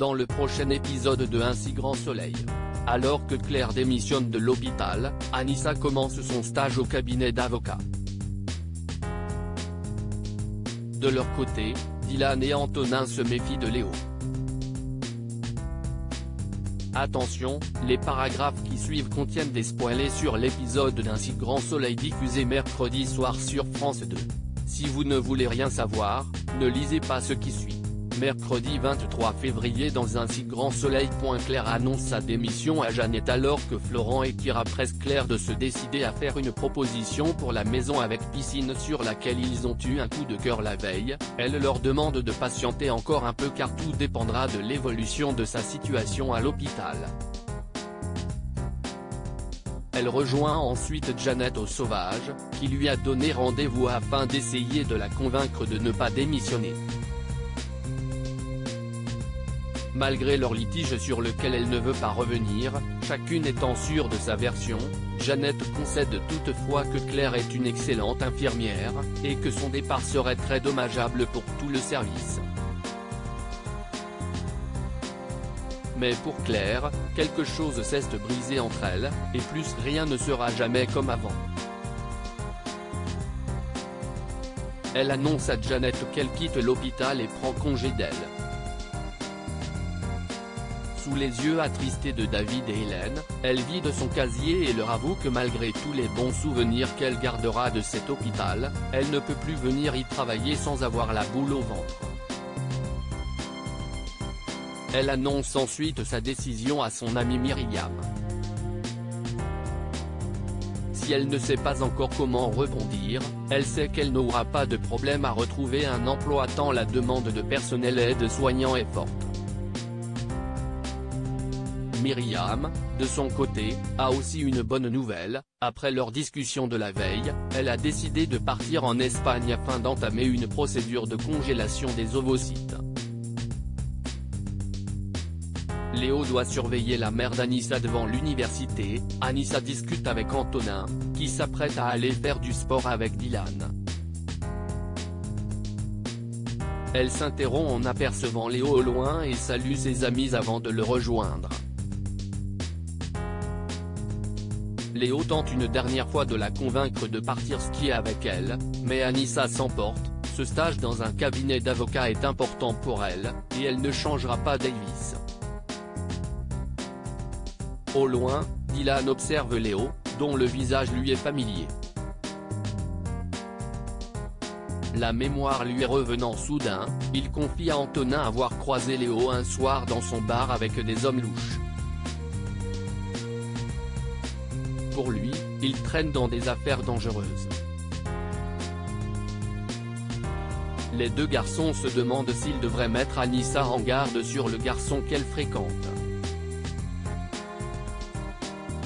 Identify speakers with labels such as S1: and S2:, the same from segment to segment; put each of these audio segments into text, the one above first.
S1: dans le prochain épisode de Un si grand soleil. Alors que Claire démissionne de l'hôpital, Anissa commence son stage au cabinet d'avocat. De leur côté, Dylan et Antonin se méfient de Léo. Attention, les paragraphes qui suivent contiennent des spoilers sur l'épisode d'Un si grand soleil diffusé mercredi soir sur France 2. Si vous ne voulez rien savoir, ne lisez pas ce qui suit. Mercredi 23 février dans un si grand soleil. Claire annonce sa démission à Jeannette alors que Florent et Kira Claire de se décider à faire une proposition pour la maison avec piscine sur laquelle ils ont eu un coup de cœur la veille, elle leur demande de patienter encore un peu car tout dépendra de l'évolution de sa situation à l'hôpital. Elle rejoint ensuite Janet au sauvage, qui lui a donné rendez-vous afin d'essayer de la convaincre de ne pas démissionner. Malgré leur litige sur lequel elle ne veut pas revenir, chacune étant sûre de sa version, Jeannette concède toutefois que Claire est une excellente infirmière, et que son départ serait très dommageable pour tout le service. Mais pour Claire, quelque chose cesse de briser entre elles, et plus rien ne sera jamais comme avant. Elle annonce à Janet qu'elle quitte l'hôpital et prend congé d'elle. Sous les yeux attristés de David et Hélène, elle vide son casier et leur avoue que malgré tous les bons souvenirs qu'elle gardera de cet hôpital, elle ne peut plus venir y travailler sans avoir la boule au ventre. Elle annonce ensuite sa décision à son amie Myriam. Si elle ne sait pas encore comment rebondir, elle sait qu'elle n'aura pas de problème à retrouver un emploi tant la demande de personnel aide-soignant est forte. Myriam, de son côté, a aussi une bonne nouvelle, après leur discussion de la veille, elle a décidé de partir en Espagne afin d'entamer une procédure de congélation des ovocytes. Léo doit surveiller la mère d'Anissa devant l'université, Anissa discute avec Antonin, qui s'apprête à aller faire du sport avec Dylan. Elle s'interrompt en apercevant Léo au loin et salue ses amis avant de le rejoindre. Léo tente une dernière fois de la convaincre de partir skier avec elle, mais Anissa s'emporte, ce stage dans un cabinet d'avocat est important pour elle, et elle ne changera pas Davis. Au loin, Dylan observe Léo, dont le visage lui est familier. La mémoire lui revenant soudain, il confie à Antonin avoir croisé Léo un soir dans son bar avec des hommes louches. Pour lui, il traîne dans des affaires dangereuses. Les deux garçons se demandent s'ils devraient mettre Anissa en garde sur le garçon qu'elle fréquente.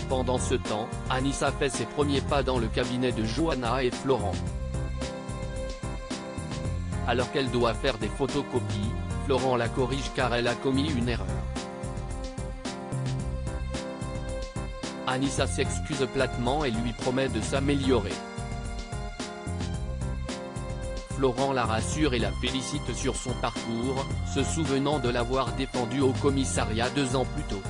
S1: Pendant ce temps, Anissa fait ses premiers pas dans le cabinet de Johanna et Florent. Alors qu'elle doit faire des photocopies, Florent la corrige car elle a commis une erreur. Anissa s'excuse platement et lui promet de s'améliorer. Florent la rassure et la félicite sur son parcours, se souvenant de l'avoir défendu au commissariat deux ans plus tôt.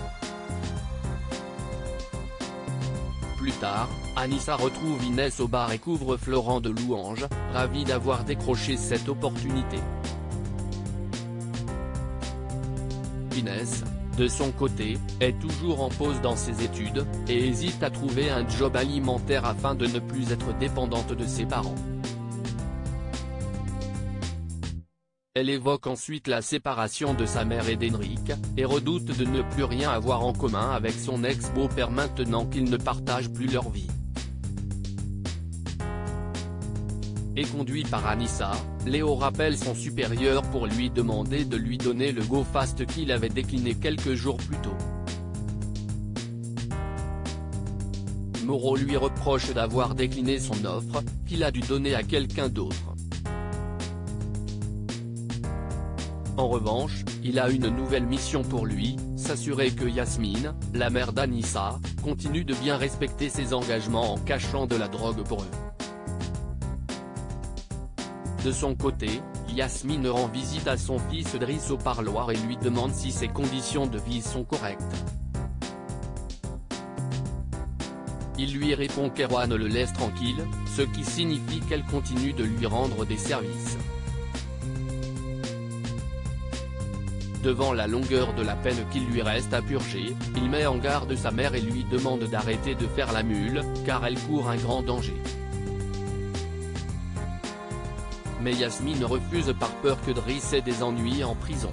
S1: Plus tard, Anissa retrouve Inès au bar et couvre Florent de louanges, ravi d'avoir décroché cette opportunité. Inès, de son côté, est toujours en pause dans ses études, et hésite à trouver un job alimentaire afin de ne plus être dépendante de ses parents. Elle évoque ensuite la séparation de sa mère et d'Henrik, et redoute de ne plus rien avoir en commun avec son ex-beau-père maintenant qu'ils ne partagent plus leur vie. Et conduit par Anissa, Léo rappelle son supérieur pour lui demander de lui donner le go fast qu'il avait décliné quelques jours plus tôt. Moreau lui reproche d'avoir décliné son offre, qu'il a dû donner à quelqu'un d'autre. En revanche, il a une nouvelle mission pour lui, s'assurer que Yasmine, la mère d'Anissa, continue de bien respecter ses engagements en cachant de la drogue pour eux. De son côté, Yasmine rend visite à son fils Driss au parloir et lui demande si ses conditions de vie sont correctes. Il lui répond qu'Erwan le laisse tranquille, ce qui signifie qu'elle continue de lui rendre des services. Devant la longueur de la peine qu'il lui reste à purger, il met en garde sa mère et lui demande d'arrêter de faire la mule, car elle court un grand danger. Mais Yasmine refuse par peur que Driss ait des ennuis en prison.